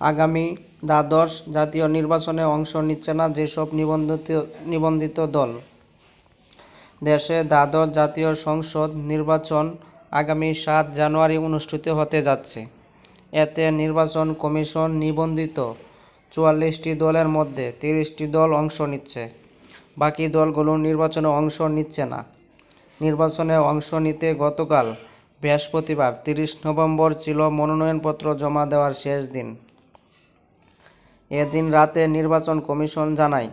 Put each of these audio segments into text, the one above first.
আগামী দ্বাদশ জাতীয় নির্বাচনে অংশ নিচ্ছে না যেসব নিবন্ধিত নিবন্ধিত দল। দেশে দ্বাদশ জাতীয় সংসদ নির্বাচন আগামী সাত জানুয়ারি অনুষ্ঠিত হতে যাচ্ছে। এতে নির্বাচন কমিশন নিবন্ধিত চুয়াল্লিশটি দলের মধ্যে তিরিশটি দল অংশ নিচ্ছে। বাকি দলগুলো নির্বাচনে অংশ নিচ্ছে না। নির্বাচনে অংশ নিতে গতকাল বৃহস্পতিবার তিরিশ নভেম্বর ছিল মনোনয়নপত্র জমা দেওয়ার শেষ দিন। এদিন রাতে নির্বাচন কমিশন জানায়,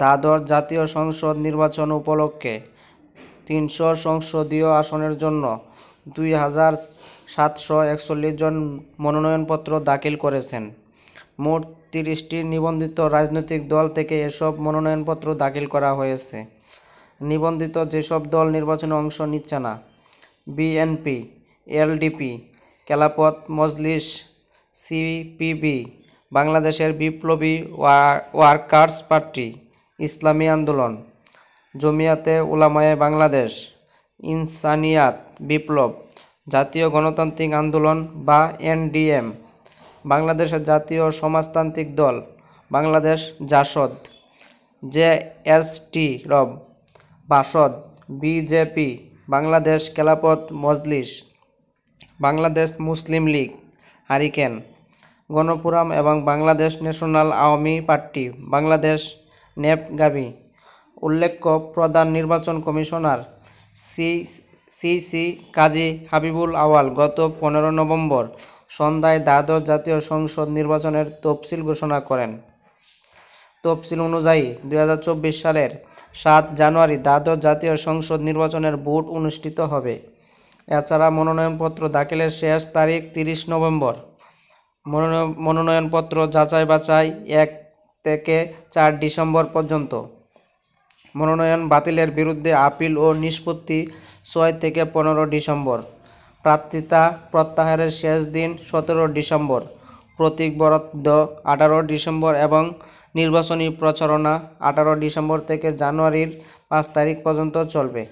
দ্বাদশ জাতীয় সংসদ নির্বাচন উপলক্ষে তিনশো সংসদীয় আসনের জন্য দুই হাজার সাতশো একচল্লিশ জন মনোনয়নপত্র দাখিল করেছেন। মোট তিরিশটি নিবন্ধিত রাজনৈতিক দল থেকে এসব মনোনয়নপত্র দাখিল করা হয়েছে। নিবন্ধিত যেসব দল নির্বাচনে অংশ নিচ্ছে না, BNP, LDP, Khelafat Majlis, CPB বাংলাদেশের বিপ্লবী ওয়ার্কার্স পার্টি, ইসলামী আন্দোলন, জমিয়াতে উলামায়ে বাংলাদেশ, ইনসানিয়াত বিপ্লব, জাতীয় গণতান্ত্রিক আন্দোলন বা এনডিএম বাংলাদেশের Jatiya Samajtantrik Dal, Bangladesh Jasad, J S D Rab, Basad BJP Bangladesh Khelafat Majlis, Bangladesh Muslim League, hurricane গণপুরাম এবং বাংলাদেশ ন্যাশনাল আওয়ামী পার্টি, বাংলাদেশ নেপগাবি উল্লেখ্য, প্রধান নির্বাচন commissioner C C C Kazi Habibul Awal গত পনেরো নভেম্বর সন্ধ্যায় দ্বাদশ জাতীয় সংসদ নির্বাচনের তফসিল ঘোষণা করেন। তফসিল অনুযায়ী দু হাজার চব্বিশ সালের সাত জানুয়ারি দ্বাদশ জাতীয় সংসদ নির্বাচনের ভোট অনুষ্ঠিত হবে। এছাড়া মনোনয়নপত্র দাখিলের শেষ তারিখ তিরিশ নভেম্বর। মনোনয়ন মনোনয়নপত্র যাচাই বাছাই এক থেকে চার ডিসেম্বর পর্যন্ত। মনোনয়ন বাতিলের বিরুদ্ধে আপিল ও নিষ্পত্তি ছয় থেকে পনেরো ডিসেম্বর। প্রার্থিতা প্রত্যাহারের শেষ দিন সতেরো ডিসেম্বর। প্রতীক বরাদ্দ আঠারো ডিসেম্বর এবং নির্বাচনী প্রচারণা আঠারো ডিসেম্বর থেকে জানুয়ারির পাঁচ তারিখ পর্যন্ত চলবে।